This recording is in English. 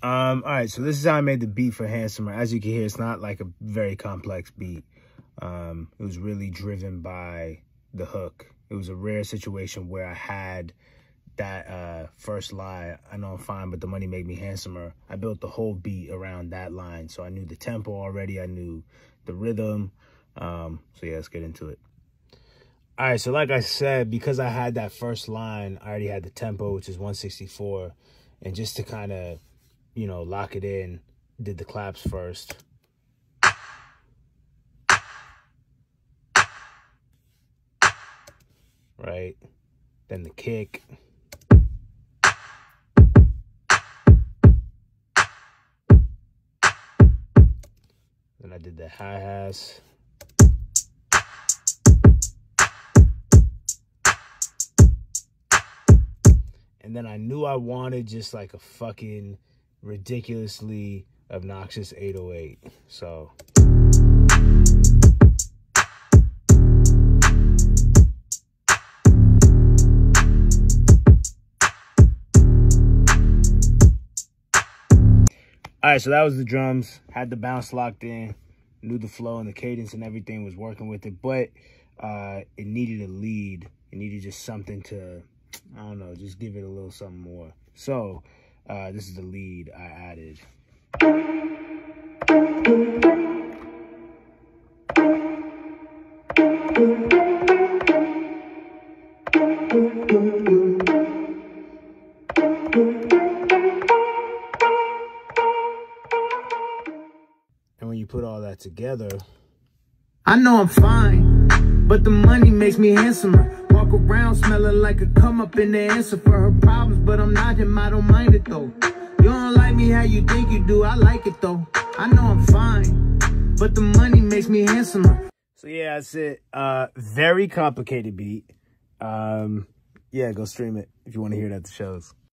Um, all right, so this is how I made the beat for Handsomer. As you can hear, it's not like a very complex beat. Um, it was really driven by the hook. It was a rare situation where I had that uh, first line, I know I'm fine, but the money made me handsomer. I built the whole beat around that line. So I knew the tempo already. I knew the rhythm. Um, so yeah, let's get into it. All right, so like I said, because I had that first line, I already had the tempo, which is 164. And just to kind of, you know, lock it in, did the claps first. Right? Then the kick. Then I did the hi-hats. And then I knew I wanted just like a fucking ridiculously obnoxious 808. So... All right, so that was the drums. Had the bounce locked in, knew the flow and the cadence and everything was working with it, but uh, it needed a lead. It needed just something to, I don't know, just give it a little something more. So uh, this is the lead I added. And when you put all that together, I know I'm fine, but the money makes me handsomer. Walk around smelling like a come up in the answer for her problems, but I'm not him, I don't mind it though. You don't like me how you think you do, I like it though. I know I'm fine, but the money makes me handsomer. So yeah, that's it. Uh, very complicated beat. Um, yeah, go stream it if you want to hear it at the shows.